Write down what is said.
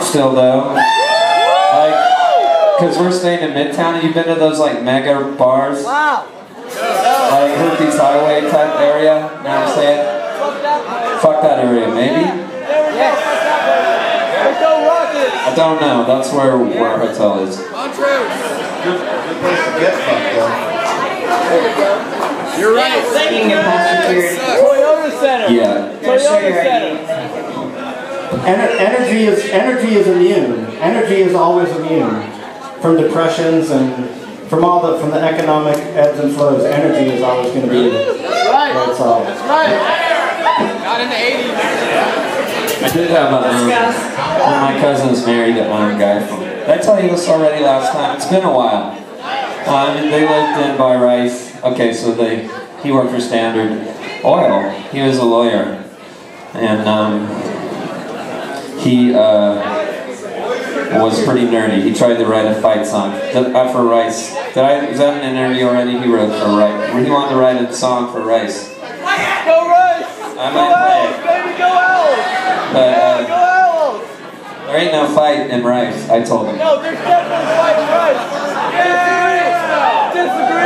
still though. Like, cause we're staying in Midtown and you've been to those like mega bars? Wow. Like Herpes Highway type area, you know what I'm saying? Fuck that area, maybe? Let's go Rockets. I don't know, that's where our hotel is. Good place to get fucked though. You're right. You can get. Toyota Center. Yeah. Toyota Center. Ener- energy is energy is immune. Energy is always immune from depressions and from all the from the economic ebbs and flows. Energy is always going to be Right. where it's all. That's right. Not in the 80s. I did have a, um, one of my cousins married that one guy from, did I tell you this already last time? It's been a while. Um, they lived in by Rice. Okay, so they, he worked for Standard Oil. He was a lawyer. And, um, he, uh, was pretty nerdy. He tried to write a fight song uh, for Rice. Did I, was that an interview already? He wrote for Rice. He wanted to write a song for Rice. Go Rice. I Go might play Owls, it. baby. Go Owls. But, Yeah, go uh, Owls. there ain't no fight in Rice, I told him. No, there's definitely fight in Rice. Disagree. Disagree.